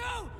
No!